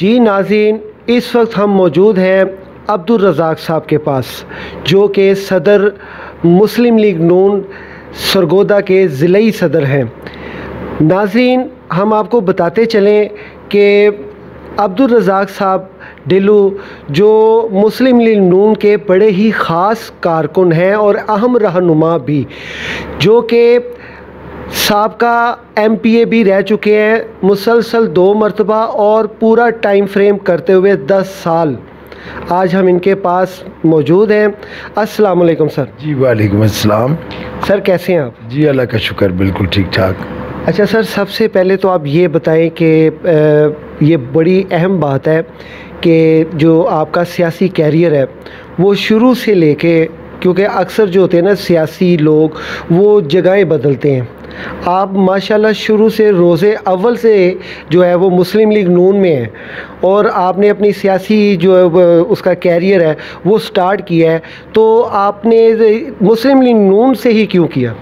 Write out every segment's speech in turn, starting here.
जी नाजीन इस वक्त हम मौजूद हैं अब्दुल रज़ाक साहब के पास, जो कि सदर मुस्लिम लीग नून सरगोदा के ज़िले सदर हैं। नाजीन हम आपको बताते चलें कि अब्दुल रज़ाक साहब डिलू, जो मुस्लिम लीग नून के बड़े ही ख़ास कारकुन हैं और अहम रहनुमा भी, जो कि सबका एम पी ए भी रह चुके हैं। मुसलसल दो मरतबा और पूरा टाइम फ्रेम करते हुए दस साल आज हम इनके पास मौजूद हैं। अस्सलाम वालेकुम सर। जी वालेकुम अस्सलाम। सर कैसे हैं आप? जी अल्लाह का शुक्र बिल्कुल ठीक ठाक। अच्छा सर सबसे पहले तो आप ये बताएँ कि ये बड़ी अहम बात है कि जो आपका सियासी कैरियर है वो शुरू से लेके क्योंकि अक्सर जो होते हैं ना, सियासी लोग, वो जगहें बदलते हैं। आप माशाल्लाह शुरू से रोज़े अव्वल से जो है, वो मुस्लिम लीग नून में है और आपने अपनी सियासी जो है उसका कैरियर है, वो स्टार्ट किया है। तो आपने मुस्लिम लीग नून से ही क्यों किया?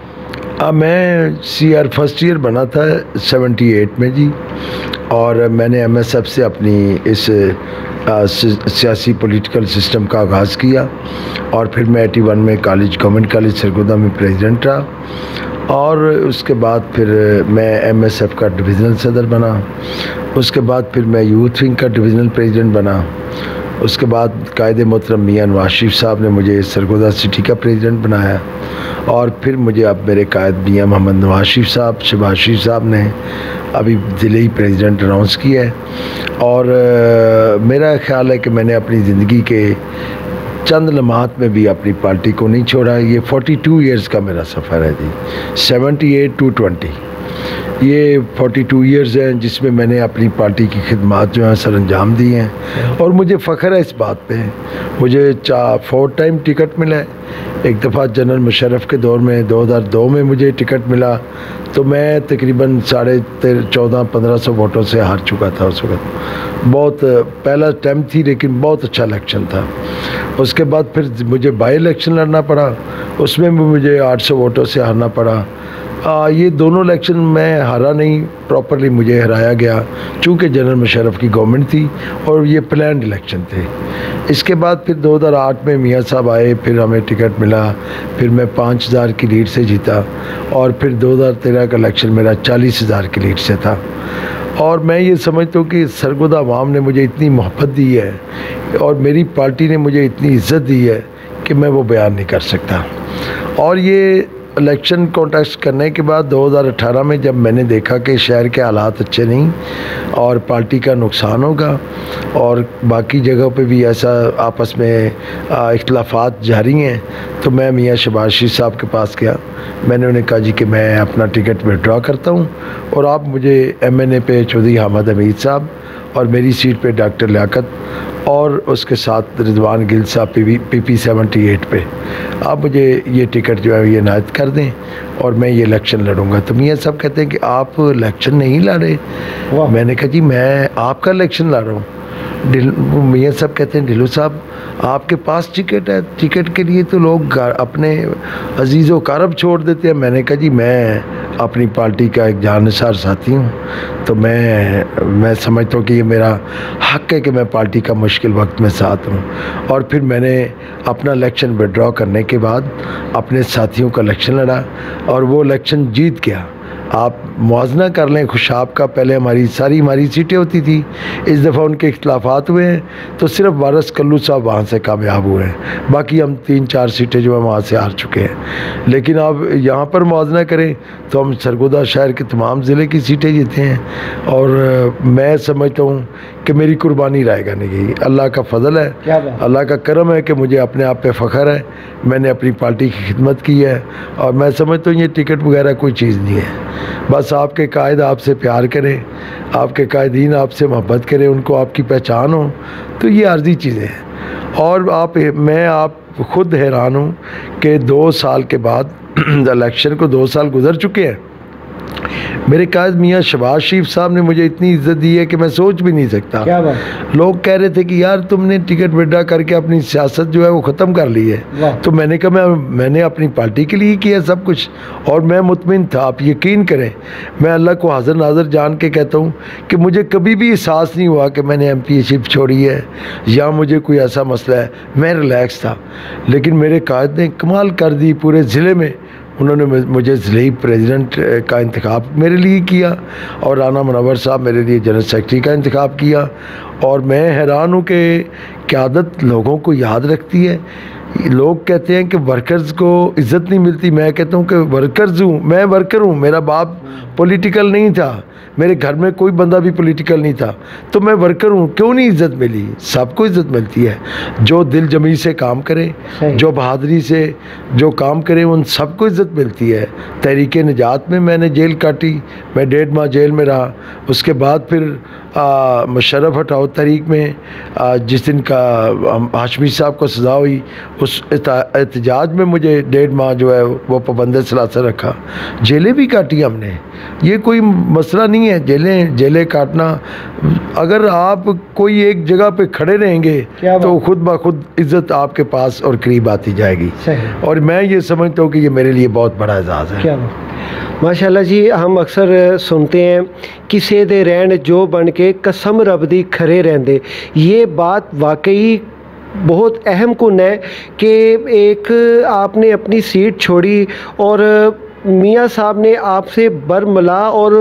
आ, मैं सी आर फ़र्स्ट ईयर बना था 78 में जी और मैंने एम एस एफ़ से अपनी इस सियासी पॉलिटिकल सिस्टम का आगाज़ किया और फिर मैं एटी वन में कॉलेज गवर्नमेंट कॉलेज सरगोदा में प्रेसिडेंट रहा और उसके बाद फिर मैं एम एस एफ़ का डिविज़नल सदर बना उसके बाद फिर मैं यूथ विंग का डिविज़नल प्रेसिडेंट बना उसके बाद कायद मोहतरम मियाँ नवाज़ शरीफ साहब ने मुझे सरगोदा सिटी का प्रेसिडेंट बनाया और फिर मुझे अब मेरे कायद मियाँ मोहम्मद नवाज़ शरीफ साहब, शहबाज शरीफ साहब ने अभी ज़िले ही प्रेसिडेंट अनाउंस किया है। और मेरा ख्याल है कि मैंने अपनी ज़िंदगी के चंद लम्हात में भी अपनी पार्टी को नहीं छोड़ा। ये 42 इयर्स का मेरा सफ़र है जी। 78 टू 20 ये 42 इयर्स हैं जिसमें मैंने अपनी पार्टी की खिदमत जो है सर अंजाम दी हैं। और मुझे फ़ख्र है इस बात पे। मुझे चार फोर टाइम टिकट मिला एक दफ़ा जनरल मुशर्रफ के दौर में 2002 में मुझे टिकट मिला। तो मैं तकरीबन साढ़े चौदह, पंद्रह सौ वोटों से हार चुका था उस वक्त। बहुत, पहला टाइम थी, लेकिन बहुत अच्छा इलेक्शन था। उसके बाद फिर मुझे बाई इलेक्शन लड़ना पड़ा। उसमें भी मुझे आठ सौ वोटों से हारना पड़ा। आ, ये दोनों इलेक्शन में हारा नहीं प्रॉपरली मुझे हराया गया चूँकि जनरल मुशरफ की गवर्नमेंट थी और ये प्लान इलेक्शन थे। इसके बाद फिर 2008 में मियाँ साहब आए फिर हमें टिकट मिला फिर मैं पाँच हज़ार की लीड से जीता और फिर 2013 का इलेक्शन मेरा चालीस हज़ार की लीड से था। और मैं ये समझता हूँ कि सरगुदा अवाम ने मुझे इतनी मोहब्बत दी है और मेरी पार्टी ने मुझे इतनी इज़्ज़त दी है कि मैं वो बयान नहीं कर सकता। और ये इलेक्शन कॉन्टेस्ट करने के बाद 2018 में जब मैंने देखा कि शहर के हालात अच्छे नहीं और पार्टी का नुकसान होगा और बाकी जगहों पे भी ऐसा आपस में इख्लाफात जारी हैं तो मैं मियाँ शबाशी साहब के पास गया। मैंने उन्हें कहा, जी कि मैं अपना टिकट विड्रा करता हूँ और आप मुझे एम एन ए पे चौधरी हमद हमीद साहब और मेरी सीट पे डॉक्टर लियाकत और उसके साथ Rizwan Gill sahab P P P seventy eight पे। आप मुझे ये टिकट जो है ये नायद कर दें और मैं ये इलेक्शन लड़ूँगा। तो मियाँ साहब कहते हैं कि आप इलेक्शन नहीं लड़े। मैंने कहा जी मैं आपका इलेक्शन लड़ रहा हूँ। मियाँ साहब कहते हैं ढिलू साहब आपके पास टिकट है। टिकट के लिए तो लोग अपने अज़ीज़ व कारब छोड़ देते हैं। मैंने कहा जी मैं अपनी पार्टी का एक जानसार साथी हूँ। तो मैं मैं समझता हूँ कि ये मेरा हक है कि मैं पार्टी का मुश्किल वक्त में साथ हूँ। और फिर मैंने अपना इलेक्शन विड्रॉ करने के बाद अपने साथियों का इलेक्शन लड़ा और वो इलेक्शन जीत गया। आप मुजना कर लें खुशाब का पहले हमारी सारी, हमारी सीटें होती थी। इस दफ़ा उनके अख्तलाफात हुए हैं तो सिर्फ़ वारस कल्लू साहब वहाँ से कामयाब हुए हैं। बाकी हम तीन चार सीटें जो है वहाँ से हार चुके हैं। लेकिन आप यहाँ पर मुजना करें तो हम सरगोदा शहर के तमाम ज़िले की सीटें जीते हैं। और मैं समझता हूँ कि मेरी कुर्बानी रहेगा नहीं अल्लाह का फजल है। अल्लाह का करम है कि मुझे अपने आप पे फ़ख्र है। मैंने अपनी पार्टी की खिदमत की है। और मैं समझता हूँ ये टिकट वगैरह कोई चीज़ नहीं है। बस आपके कायद आपसे प्यार करें। आपके कायदीन आपसे मोहब्बत करें। उनको आपकी पहचान हो। तो ये आर्जी चीज़ें हैं। और आप मैं आप खुद हैरान हूँ कि दो साल के बाद इलेक्शन को दो साल गुजर चुके हैं। मेरे कायद मियाँ शबाज शरीफ साहब ने मुझे इतनी इज़्ज़त दी है कि मैं सोच भी नहीं सकता। क्या बात? लोग कह रहे थे कि यार तुमने टिकट विड्रा करके अपनी सियासत जो है वो ख़त्म कर ली है। तो मैंने कहा मैं मैंने अपनी पार्टी के लिए किया सब कुछ और मैं मुतमिन था आप यकीन करें। मैं अल्लाह को हाजिर नाजर जान के कहता हूँ कि मुझे कभी भी एहसास नहीं हुआ कि मैंने एम शिप छोड़ी है या मुझे कोई ऐसा मसला है। मैं रिलैक्स था। लेकिन मेरे कायद ने कमाल कर दी पूरे ज़िले में। उन्होंने मुझे ज़िले प्रेसिडेंट का इंतखब मेरे लिए किया और राना मनवर साहब मेरे लिए जनरल सेक्रेटरी का इंतखब किया और मैं हैरान हूँ कि क़्यादत लोगों को याद रखती है। लोग कहते हैं कि वर्कर्स को इज़्ज़त नहीं मिलती। मैं कहता हूँ कि वर्कर्स हूँ, मैं वर्कर हूँ, मेरा बाप पॉलिटिकल नहीं था। मेरे घर में कोई बंदा भी पॉलिटिकल नहीं था। तो मैं वर्कर हूँ क्यों नहीं इज़्ज़त मिली? सबको इज़्ज़त मिलती है। जो दिल जमी से काम करे जो बहादुरी से जो काम करे उन सबको इज़्ज़त मिलती है। तहरीक निजात में मैंने जेल काटी मैं डेढ़ माह जेल में रहा। उसके बाद फिर आ, मुशर्रफ हटाओ तहरीक में आ, जिस दिन का हाशमी साहब को सज़ा हुई उस एहता- एहतजाज में मुझे डेढ़ माह जो है वो पाबंद सलासर रखा। जेलें भी काटी हमने। ये कोई मसला नहीं है जेलें जेलें काटना। अगर आप कोई एक जगह पे खड़े रहेंगे तो खुद ब खुद इज़्ज़त आपके पास और करीब आती जाएगी। और मैं ये समझता हूँ कि ये मेरे लिए बहुत बड़ा एजाज़ है। माशाल्लाह जी, हम अक्सर सुनते हैं किसी दे रहन जो बन के कसम रब दी खरे रहेंदे ये बात वाकई बहुत अहम कुन है कि एक आपने अपनी सीट छोड़ी और मियाँ साहब ने आपसे बरमला और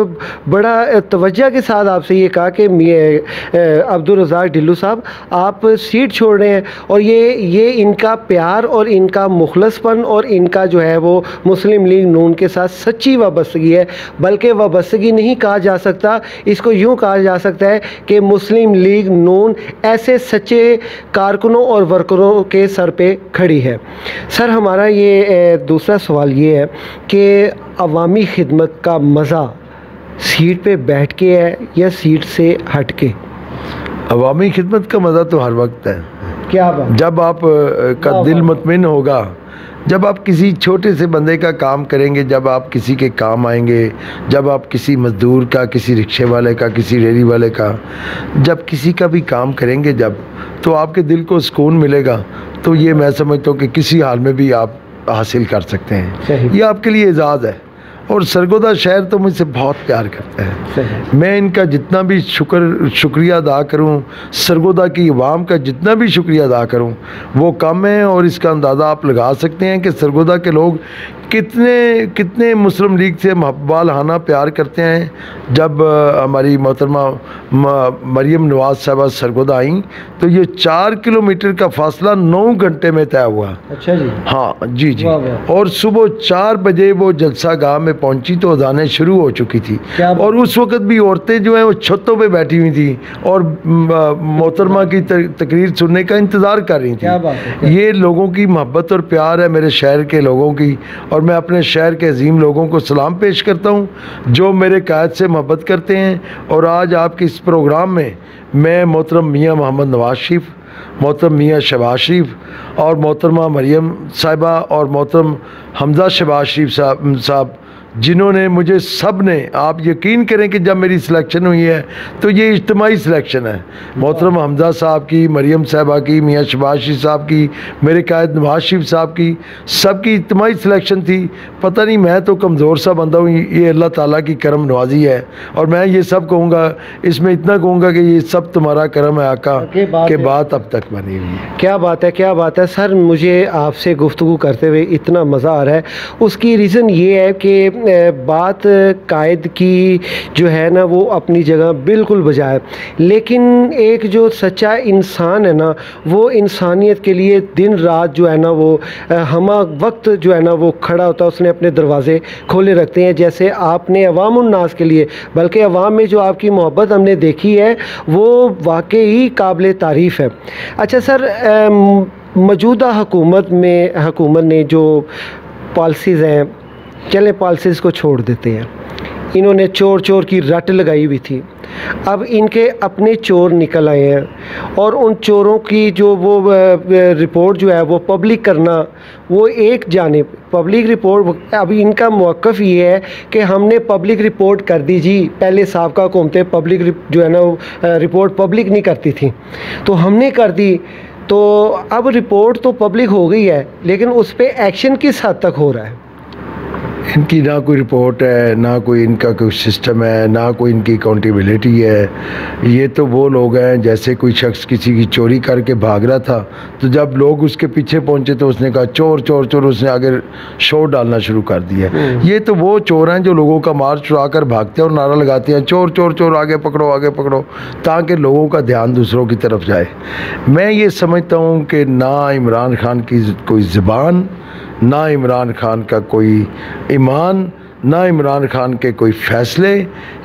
बड़ा तवज्जो के साथ आपसे ये कहा कि मियाँ अब्दुल रज़ाक ढिल्लू साहब, आप सीट छोड़ रहे हैं और ये ये इनका प्यार और इनका मुखलसपन और इनका जो है वो मुस्लिम लीग नून के साथ सच्ची वाबस्तगी है। बल्कि वाबस्तगी नहीं कहा जा सकता, इसको यूँ कहा जा सकता है कि मुस्लिम लीग नून ऐसे सच्चे कारकुनों और वर्करों के सर पे खड़ी है। सर, हमारा ये दूसरा सवाल ये है कि अवामी खिदमत का मज़ा सीट पे बैठ के है या सीट से हट के? अवामी खिदमत का मज़ा तो हर वक्त है। क्या बात? जब आप का दिल। मुतमिन होगा जब आप किसी छोटे से बंदे का काम करेंगे जब आप किसी के काम आएँगे जब आप किसी मज़दूर का किसी रिक्शे वाले का किसी रेडी वाले का जब किसी का भी काम करेंगे जब तो आपके दिल को सुकून मिलेगा। तो ये मैं समझता हूँ कि किसी हाल में भी आप हासिल कर सकते हैं। ये आपके लिए एजाज़ है। और सरगोदा शहर तो मुझसे बहुत प्यार करता है। मैं इनका जितना भी शुक्र शुक्रिया अदा करूँ सरगोदा की अवाम का जितना भी शुक्रिया अदा करूँ वो कम है और इसका अंदाज़ा आप लगा सकते हैं कि सरगोदा के लोग कितने कितने मुस्लिम लीग से महबालहाना प्यार करते हैं? जब हमारी मोहतरमा मरियम नवाज़ साहबा सरगोदा आई तो ये चार किलोमीटर का फासला नौ घंटे में तय हुआ। अच्छा जी। हाँ जी जी। और सुबह चार बजे वो जलसा गाह में पहुँची तो अजानें शुरू हो चुकी थी। और उस वक्त भी औरतें जो हैं वो छतों पे बैठी हुई थी और मोहतरमा की तकरीर सुनने का इंतज़ार कर रही थी। ये लोगों की मोहब्बत और प्यार है मेरे शहर के लोगों की। और मैं अपने शहर के अजीम लोगों को सलाम पेश करता हूँ, जो मेरे कायद से मोहब्बत करते हैं। और आज आपके इस प्रोग्राम में मैं मोहतरम मियाँ मोहम्मद नवाज़ शरीफ, मोहतरम मियाँ शबाज शरीफ और मोहतरमा मरियम साहिबा और मोहतरम हमजा शबाज शरीफ साहब साहब जिन्होंने मुझे सबने आप यकीन करें कि जब मेरी सिलेक्शन हुई है तो ये इज्तमाही सिलेक्शन है। मोहतरम हमजा साहब की मरियम साहबा की मियाँ शबाज शरीफ साहब की मेरे कायद नवाज़ शरीफ साहब की सबकी इज्तमाही सिलेक्शन थी। पता नहीं मैं तो कमज़ोर सा बंदा हूँ ये अल्लाह ताला की करम नवाजी है। और मैं ये सब कहूँगा इसमें इतना कहूँगा कि ये सब तुम्हारा करम है आका के बात बाद अब तक बनी हुई है। क्या बात है क्या बात है? सर मुझे आपसे गुफ्तु करते हुए इतना मज़ा आ रहा है। उसकी रीज़न ये है कि बात कायद की जो है ना, वो अपनी जगह बिल्कुल बजा है लेकिन एक जो सच्चा इंसान है ना, वो इंसानियत के लिए दिन रात जो है ना, वो हम वक्त जो है ना, वो खड़ा होता है, उसने अपने दरवाज़े खोले रखते हैं। जैसे आपने अवामुन्नास के लिए, बल्कि अवाम में जो आपकी मोहब्बत हमने देखी है, वो वाकई काबिल तारीफ़ है। अच्छा सर मौजूदा हुकूमत में, हुकूमत ने जो पॉलिसीज़ हैं चलें पॉलिसीज़ को छोड़ देते हैं। इन्होंने चोर चोर की रट लगाई हुई थी। अब इनके अपने चोर निकल आए हैं और उन चोरों की जो वो रिपोर्ट जो है वो पब्लिक करना, वो एक जानब पब्लिक रिपोर्ट अभी इनका मौक़ ये है कि हमने पब्लिक रिपोर्ट कर दी जी। पहले सबका हुकूमतें पब्लिक जो है ना रिपोर्ट पब्लिक नहीं करती थी। तो हमने कर दी। तो अब रिपोर्ट तो पब्लिक हो गई है, लेकिन उस पर एक्शन किस हद तक हो रहा है? इनकी ना कोई रिपोर्ट है ना कोई इनका कोई सिस्टम है ना कोई इनकी अकाउंटेबिलिटी है। ये तो वो लोग हैं जैसे कोई शख्स किसी की चोरी करके भाग रहा था तो जब लोग उसके पीछे पहुँचे तो उसने कहा चोर चोर चोर उसने आगे शोर डालना शुरू कर दिया हम्म। ये तो वो चोर हैं जो लोगों का मार चुरा कर भागते हैं और नारा लगाते हैं चोर चोर चोर आगे पकड़ो आगे पकड़ो ताकि लोगों का ध्यान दूसरों की तरफ़ जाए। मैं ये समझता हूँ कि ना इमरान खान की कोई ज़बान ना इमरान खान का कोई ईमान ना इमरान खान के कोई फ़ैसले,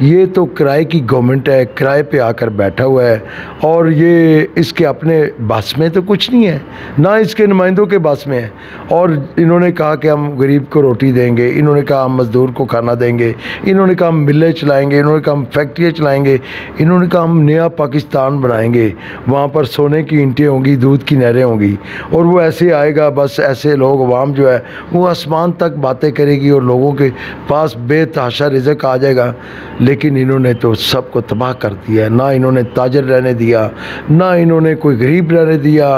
ये तो किराए की गवर्नमेंट है, किराए पे आकर बैठा हुआ है, और ये इसके अपने बस में तो कुछ नहीं है, ना इसके नुमाइंदों के बस में है, और इन्होंने कहा कि हम गरीब को रोटी देंगे, इन्होंने कहा हम मज़दूर को खाना देंगे, इन्होंने कहा हम मिलें चलाएँगे, इन्होंने कहा हम फैक्ट्रियाँ चलाएँगे, इन्होंने कहा हम नया पाकिस्तान बनाएँगे, वहाँ पर सोने की इंटें होंगी, दूध की नहरें होंगी, और वो ऐसे आएगा, बस ऐसे लोग अवाम जो है, वो आसमान तक बातें करेगी और लोगों के पास बेतहाशा रिजक आ जाएगा, लेकिन इन्होंने तो सबको तबाह कर दिया। ना इन्होंने ताजर रहने दिया, ना इन्होंने कोई गरीब रहने दिया,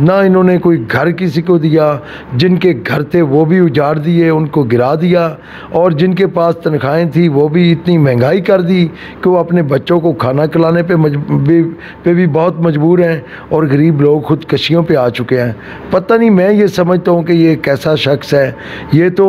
ना इन्होंने कोई घर किसी को दिया। जिनके घर थे वो भी उजाड़ दिए, उनको गिरा दिया। और जिनके पास तनख्वाहें थी, वो भी इतनी महँगाई कर दी कि वो अपने बच्चों को खाना खिलाने पे भी पे भी बहुत मजबूर हैं और गरीब लोग खुदकशियों पे आ चुके हैं। पता नहीं मैं ये समझता हूँ कि ये कैसा शख्स है। ये तो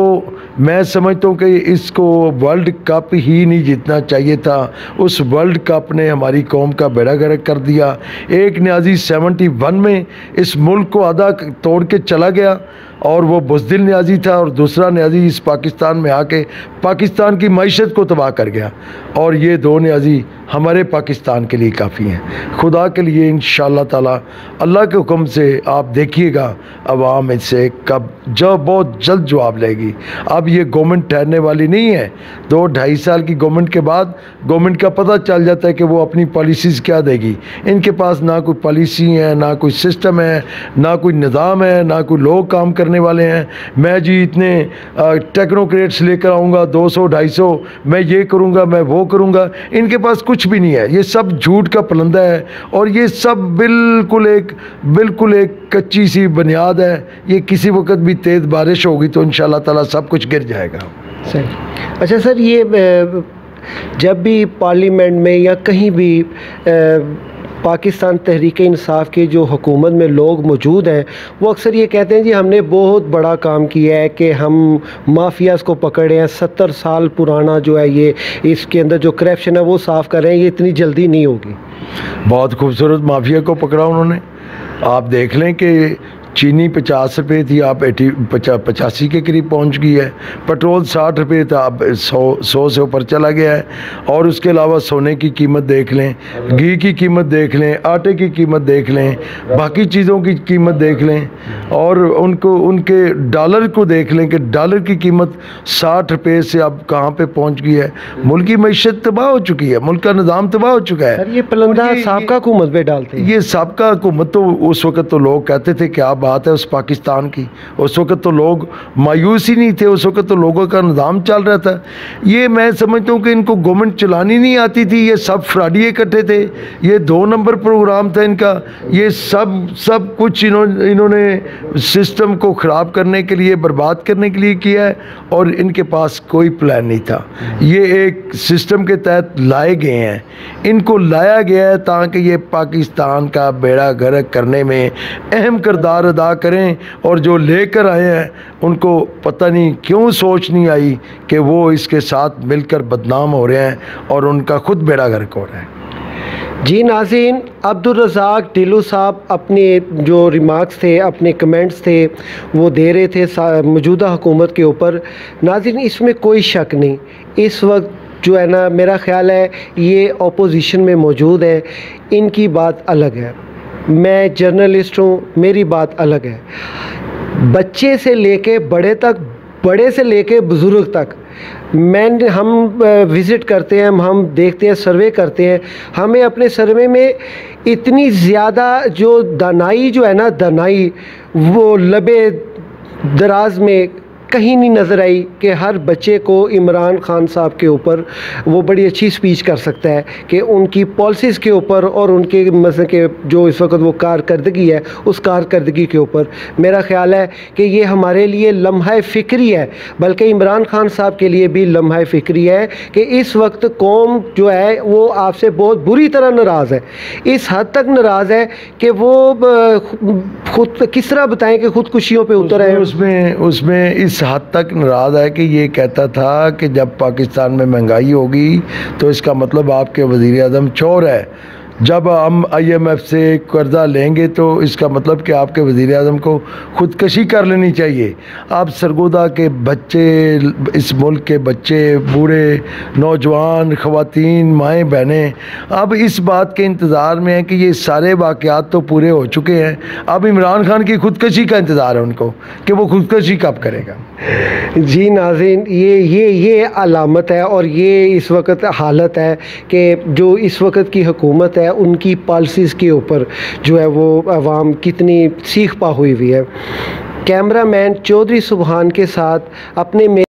मैं समझता हूँ कि इसको वर्ल्ड कप ही नहीं जीतना चाहिए था। उस वर्ल्ड कप ने हमारी कौम का बेड़ा गर्क कर दिया। एक न्याजी सेवेंटी वन में इस मुल्क को आधा तोड़ के चला गया। और वो बुजदिल न्याजी था और दूसरा न्याजी इस पाकिस्तान में आके पाकिस्तान की मीशत को तबाह कर गया। और ये दो न्याजी हमारे पाकिस्तान के लिए काफ़ी हैं। खुदा के लिए इन ताला, अल्लाह के हुक्म से आप देखिएगा, अवाम इससे कब जब बहुत जल्द जवाब लेगी। अब ये गवर्नमेंट ठहरने वाली नहीं है। दो ढाई साल की गवर्नमेंट के बाद गवर्नमेंट का पता चल जाता है कि वो अपनी पॉलिसीज़ क्या देगी। इनके पास ना कोई पॉलिसी है, ना कोई सिस्टम है, ना कोई निज़ाम है, ना कोई लोग काम करने वाले हैं। मैं जी इतने टेक्नोक्रेट्स लेकर आऊँगा ढाई सौ, मैं ये करूँगा, मैं वो करूँगा, इनके पास कुछ भी नहीं है। ये सब झूठ का पलंदा है और ये सब बिल्कुल एक बिल्कुल एक कच्ची सी बुनियाद है। ये किसी वक्त भी तेज़ बारिश होगी तो इन ताला सब कुछ गिर जाएगा। सही। अच्छा सर, ये जब भी पार्लियामेंट में या कहीं भी पाकिस्तान तहरीक इंसाफ के जो हुकूमत में लोग मौजूद हैं, वो अक्सर ये कहते हैं, जी, हमने बहुत बड़ा काम किया है कि हम माफियाज़ को पकड़े हैं। सत्तर साल पुराना जो है ये, इसके अंदर जो करप्शन है वो साफ़ कर रहे हैं, ये इतनी जल्दी नहीं होगी। बहुत खूबसूरत माफिया को पकड़ा उन्होंने। आप देख लें कि चीनी पचास रुपये थी आप एटी पचा पचासी के करीब पहुँच गई है। पेट्रोल साठ रुपये था अब सौ सौ से ऊपर चला गया है। और उसके अलावा सोने की कीमत देख लें घी की कीमत देख लें आटे की कीमत देख लें बाकी चीज़ों की कीमत देख लें। और उनको उनके डॉलर को देख लें कि डॉलर की कीमत साठ रुपये से अब कहाँ पे पहुँच गई है। मुल्क की मीशत तबाह हो चुकी है मुल्क का निज़ाम तबाह हो चुका है। ये पलंदा सबका हुकूमत पे डालते हैं। ये सबका हुकूमत तो उस वक्त तो लोग कहते थे कि आप बात है उस पाकिस्तान की। उस वक्त तो लोग मायूस ही नहीं थे, उस वक्त तो लोगों का निज़ाम चल रहा था। ये मैं समझता हूँ कि इनको गवर्नमेंट चलानी नहीं आती थी, ये सब फ्राडिए इकट्ठे थे, ये दो नंबर प्रोग्राम था इनका। ये सब सब कुछ इन्होंने इन्होंने सिस्टम को ख़राब करने के लिए, बर्बाद करने के लिए किया है, और इनके पास कोई प्लान नहीं था। ये एक सिस्टम के तहत लाए गए हैं। इनको लाया गया है ताकि ये पाकिस्तान का बेड़ा गर्क करने में अहम किरदार अदा करें और जो लेकर आए हैं, उनको पता नहीं क्यों सोच नहीं आई कि वो इसके साथ मिलकर बदनाम हो रहे हैं और उनका खुद बेड़ा गर्क हो रहा है। जी नाजीन अब्दुलरज़ाक ढिलू साहब अपने जो रिमार्क्स थे, अपने कमेंट्स थे, वो दे रहे थे मौजूदा हुकूमत के ऊपर। नाजिन इसमें कोई शक नहीं। इस वक्त जो है ना, मेरा ख्याल है, ये अपोजिशन में मौजूद है। इनकी बात अलग है। मैं जर्नलिस्ट हूँ, मेरी बात अलग है। बच्चे से लेके बड़े तक, बड़े से लेके बुज़ुर्ग तक, मैं, हम विज़िट करते हैं, हम देखते हैं सर्वे करते हैं, हमें अपने सर्वे में इतनी ज़्यादा जो दानाई जो है ना, दानाई, वो लबे दराज में कहीं नहीं नज़र आई कि हर बच्चे को इमरान खान साहब के ऊपर वो बड़ी अच्छी स्पीच कर सकता है कि उनकी पॉलिसीज़ के ऊपर और उनके मतलब के जो इस वक्त वो कारकर्दगी है उस कारकर्दगी के ऊपर। मेरा ख्याल है कि ये हमारे लिए लम्हा फ़िक्री है बल्कि इमरान खान साहब के लिए भी लम्हा फ़िक्री है कि इस वक्त कौम जो है वो आपसे बहुत बुरी तरह नाराज़ है। इस हद तक नाराज़ है कि वो खुद किस तरह बताएँ कि खुदकुशियों पर उतर है? उसमें उसमें इस इस हद तक नाराज़ है कि ये कहता था कि जब पाकिस्तान में महँगाई होगी तो इसका मतलब आपके वज़ी अजम चोर है। जब हम आईएमएफ से कर्ज़ा लेंगे तो इसका मतलब कि आपके वज़ी अजम को ख़ुदकशी कर लेनी चाहिए। आप सरगोदा के बच्चे, इस मुल्क के बच्चे, बूढ़े, नौजवान, ख़वातीन माएँ बहनें अब इस बात के इंतज़ार में हैं कि ये सारे वाक़ात तो पूरे हो चुके हैं। अब इमरान खान की ख़ुदकशी का इंतज़ार है उनको, कि वो ख़ुदकशी कब करेगा। जी नाजिन ये ये ये अलामत है और ये इस वक्त हालत है कि जो इस वक्त की हुकूमत है उनकी पॉलिसीज़ के ऊपर जो है वो आवाम कितनी सीख पा हुई हुई है। कैमरामैन चौधरी सुबहान के साथ अपने